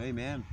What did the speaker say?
Amen.